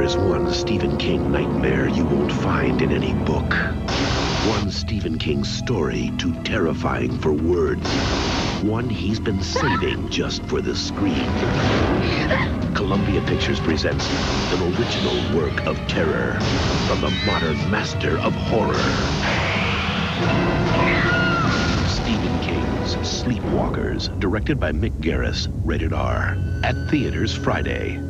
There's one Stephen King nightmare you won't find in any book. One Stephen King story too terrifying for words. One he's been saving just for the screen. Columbia Pictures presents an original work of terror from the modern master of horror. Stephen King's Sleepwalkers, directed by Mick Garris, rated R. At theaters Friday.